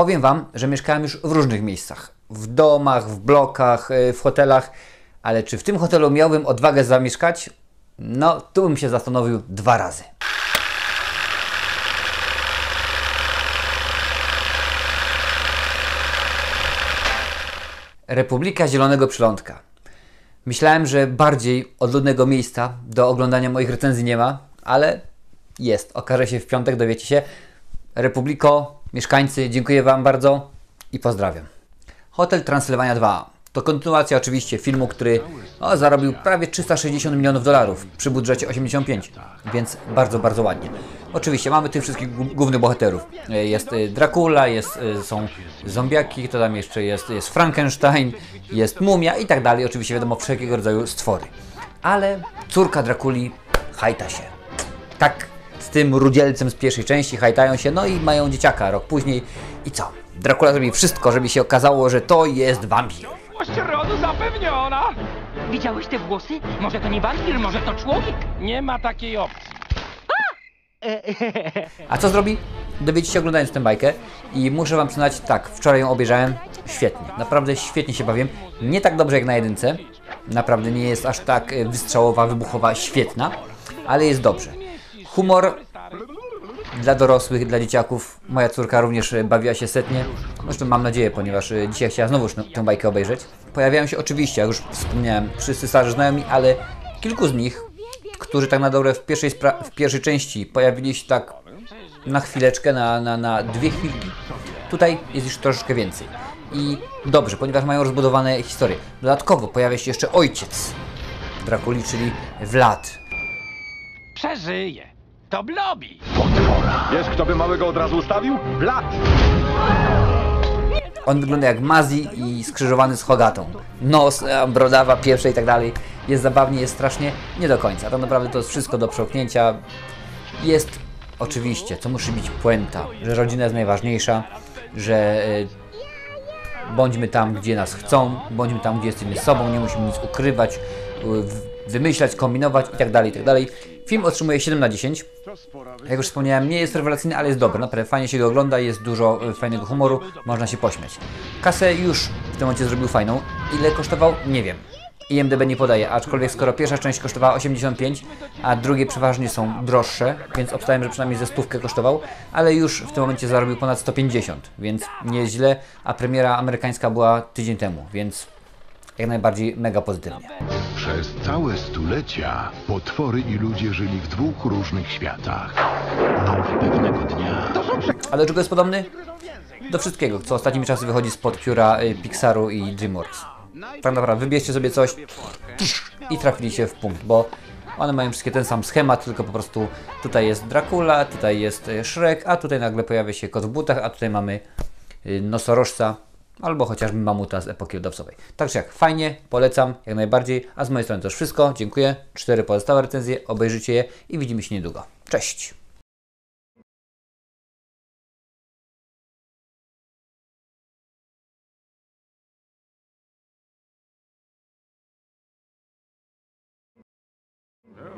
Powiem Wam, że mieszkałem już w różnych miejscach. W domach, w blokach, y, w hotelach, ale czy w tym hotelu miałbym odwagę zamieszkać? No, tu bym się zastanowił dwa razy. Republika Zielonego Przylądka. Myślałem, że bardziej odludnego miejsca do oglądania moich recenzji nie ma, ale jest. Okaże się w piątek, dowiecie się. Republiko, mieszkańcy, dziękuję Wam bardzo i pozdrawiam. Hotel Transylwania 2 to kontynuacja oczywiście filmu, który no, zarobił prawie 360 milionów dolarów przy budżecie 85, więc bardzo, bardzo ładnie. Oczywiście mamy tych wszystkich głównych bohaterów. Jest e, Dracula, jest, e, są zombiaki, to tam jeszcze jest, jest Frankenstein, jest mumia i tak dalej. Oczywiście wiadomo wszelkiego rodzaju stwory. Ale córka Drakuli hajta się. Tak, z tym rudzielcem z pierwszej części hajtają się, no i mają dzieciaka rok później. I co? Dracula zrobi wszystko, żeby się okazało, że to jest wampir. Rodu zapewniona! Widziałeś te włosy? Może to nie wampir, może to człowiek? Nie ma takiej opcji. A co zrobi? Dowiecie się oglądając tę bajkę i muszę Wam przyznać, tak, wczoraj ją obejrzałem, świetnie, naprawdę świetnie się bawiłem, nie tak dobrze jak na jedynce, naprawdę nie jest aż tak e, wystrzałowa, wybuchowa, świetna, ale jest dobrze. Humor dla dorosłych, dla dzieciaków, moja córka również bawiła się setnie, zresztą mam nadzieję, ponieważ e, dzisiaj chciała znowu tę bajkę obejrzeć. Pojawiają się oczywiście, jak już wspomniałem, wszyscy starzy znajomi, ale kilku z nich, którzy tak na dobre w pierwszej, w pierwszej części pojawili się tak na chwileczkę, na, na, na dwie chwilki. Tutaj jest już troszeczkę więcej. I dobrze, ponieważ mają rozbudowane historie. Dodatkowo pojawia się jeszcze ojciec Drakuli, czyli Vlad. Przeżyje. To Blobi. Wiesz, kto by małego od razu ustawił? Blat! On wygląda jak Mazi i skrzyżowany z Hogatą. Nos, e, brodawa, pieprze i tak dalej. Jest zabawnie, jest strasznie, nie do końca. Tak naprawdę to jest wszystko do przełknięcia. Jest oczywiście, co musi być puenta, że rodzina jest najważniejsza, że e, bądźmy tam, gdzie nas chcą, bądźmy tam, gdzie jesteśmy sobą, nie musimy nic ukrywać, y, wymyślać, kombinować i tak dalej, i tak. Film otrzymuje 7 na 10. Jak już wspomniałem, nie jest rewelacyjny, ale jest dobry. Naprawdę fajnie się go ogląda, jest dużo e, fajnego humoru, można się pośmiać. Kasę już w tym momencie zrobił fajną. Ile kosztował? Nie wiem. IMDB nie podaje, aczkolwiek skoro pierwsza część kosztowała 85, a drugie przeważnie są droższe, więc obstałem, że przynajmniej ze stówkę kosztował, ale już w tym momencie zarobił ponad 150, więc nieźle, a premiera amerykańska była tydzień temu, więc jak najbardziej mega pozytywnie. Przez całe stulecia potwory i ludzie żyli w dwóch różnych światach. Ale pewnego dnia Ale do czego jest podobny? Do wszystkiego, co ostatnimi czasy wychodzi spod pióra y, Pixaru i DreamWorks. Tak naprawdę, wybierzcie sobie coś i trafiliście w punkt, bo one mają wszystkie ten sam schemat, tylko po prostu tutaj jest Dracula, tutaj jest y, Shrek, a tutaj nagle pojawia się kot w butach, a tutaj mamy y, nosorożca albo chociażby mamuta z epoki lodowcowej. Także jak, fajnie, polecam jak najbardziej, a z mojej strony to już wszystko, dziękuję. Cztery pozostałe recenzje, obejrzyjcie je i widzimy się niedługo. Cześć!